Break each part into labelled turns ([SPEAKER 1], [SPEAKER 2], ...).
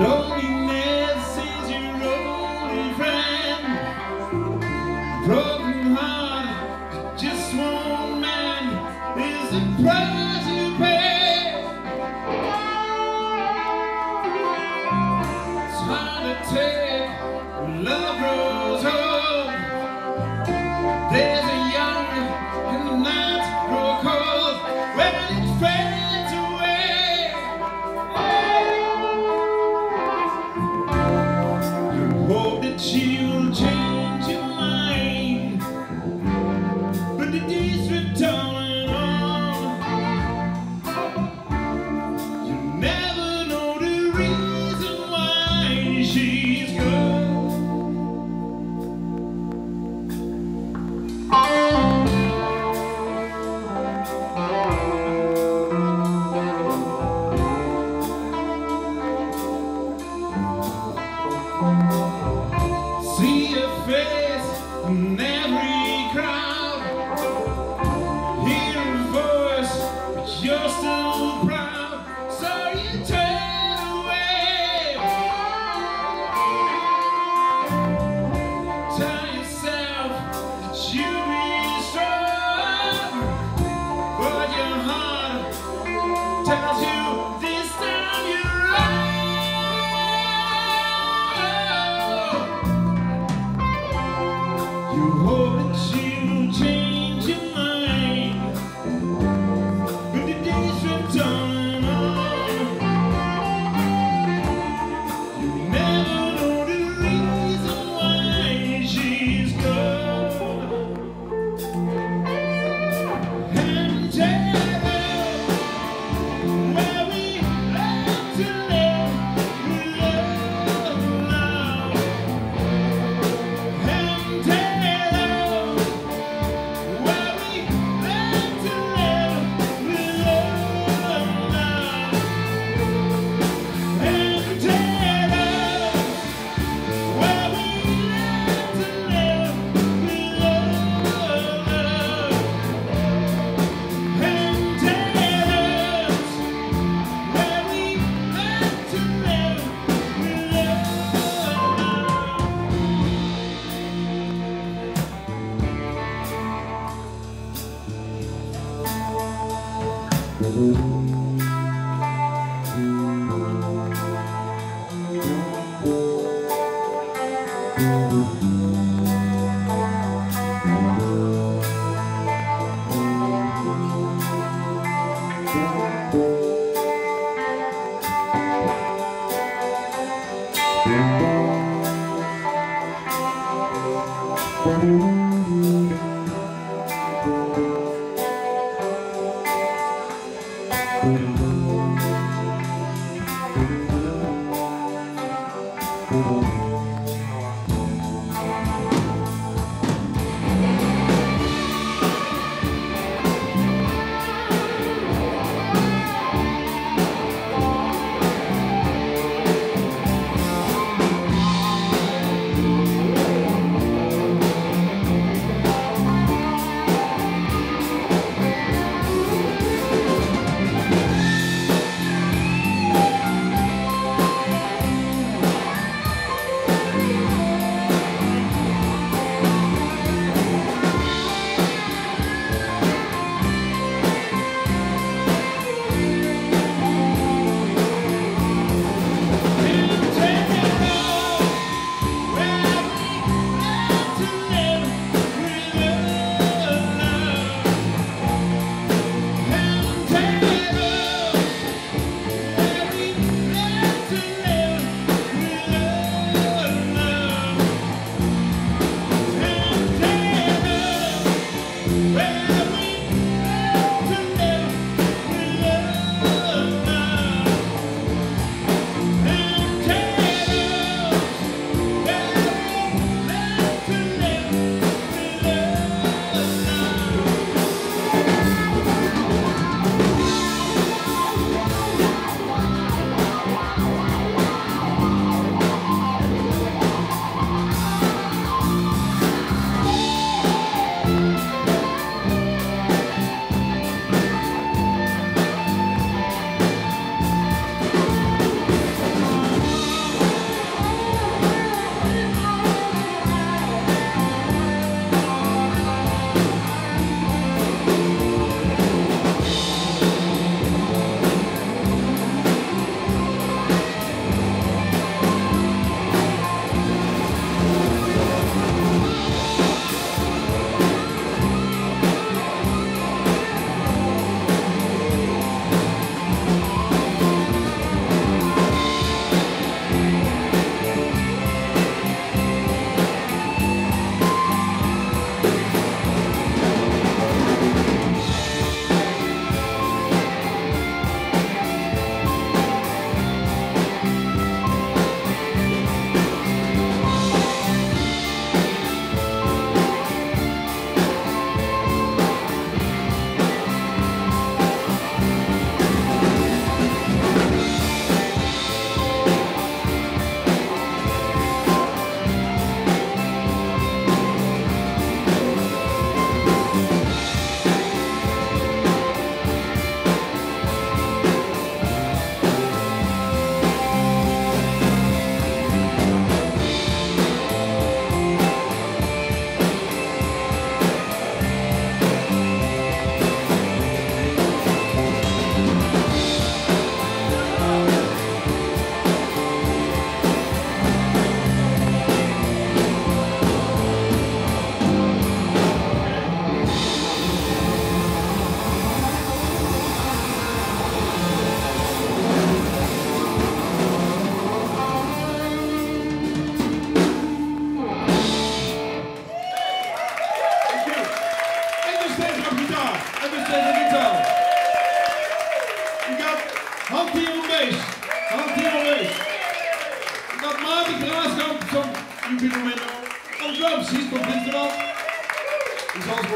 [SPEAKER 1] Loneliness is your only friend. Broken heart, just one man is the price you pay. It's hard to take love grows old.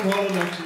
[SPEAKER 1] rola, não.